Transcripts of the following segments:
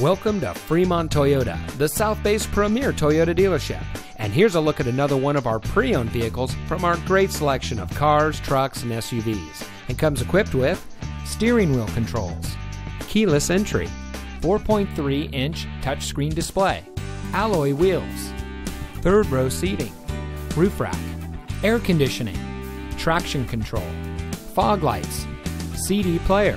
Welcome to Fremont Toyota, the South Bay's premier Toyota dealership. And here's a look at another one of our pre owned vehicles from our great selection of cars, trucks, and SUVs. And comes equipped with steering wheel controls, keyless entry, 4.3 inch touchscreen display, alloy wheels, third row seating, roof rack, air conditioning, traction control, fog lights, CD player,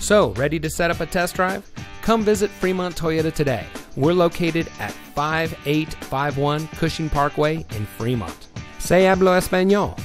So, ready to set up a test drive? Come visit Fremont Toyota today. We're located at 5851 Cushing Parkway in Fremont. Se hablo español.